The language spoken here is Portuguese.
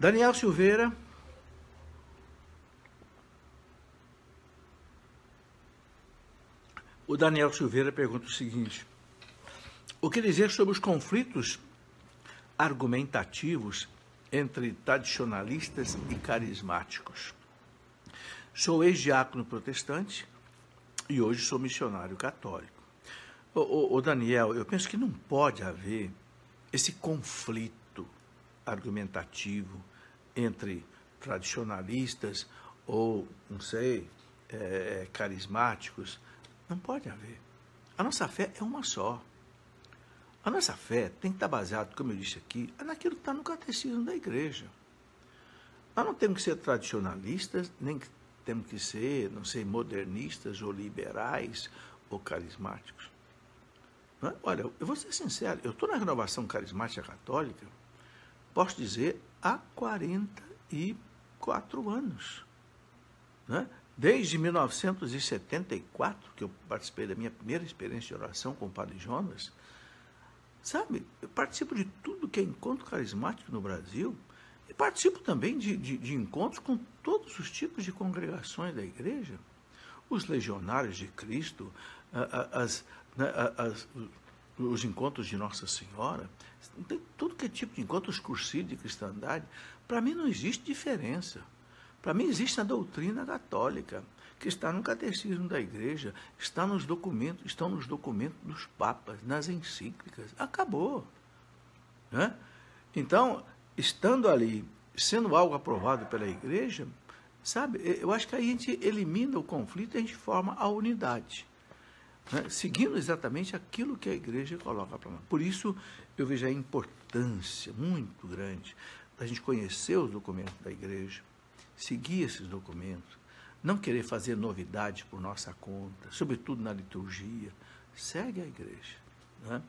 Daniel Silveira. O Daniel Silveira pergunta o seguinte: O que dizer sobre os conflitos argumentativos entre tradicionalistas e carismáticos? Sou ex-diácono protestante e hoje sou missionário católico. O, Daniel, eu penso que não pode haver esse conflito argumentativo entre tradicionalistas ou, não sei, é, carismáticos. Não pode haver. A nossa fé é uma só. A nossa fé tem que estar baseada, como eu disse aqui, naquilo que está no catecismo da igreja. Nós não temos que ser tradicionalistas, nem temos que ser, não sei, modernistas ou liberais ou carismáticos. É? Olha, eu vou ser sincero, eu estou na renovação carismática católica, posso dizer, há 44 anos. Né? Desde 1974, que eu participei da minha primeira experiência de oração com o Padre Jonas, sabe, eu participo de tudo que é encontro carismático no Brasil e participo também de, de, de encontros com todos os tipos de congregações da igreja. Os legionários de Cristo, as, né, as, os encontros de Nossa Senhora, tem tudo que é tipo de encontros cursilhos de cristandade. Para mim não existe diferença. Para mim existe a doutrina católica, que está no catecismo da igreja, está nos documentos, estão nos documentos dos papas, nas encíclicas. Acabou. Né? Então, estando ali, sendo algo aprovado pela igreja, sabe, eu acho que aí a gente elimina o conflito e a gente forma a unidade né, seguindo exatamente aquilo que a igreja coloca para nós. Por isso, eu vejo a importância muito grande da gente conhecer os documentos da igreja, seguir esses documentos, não querer fazer novidades por nossa conta, sobretudo na liturgia. Segue a igreja. Né?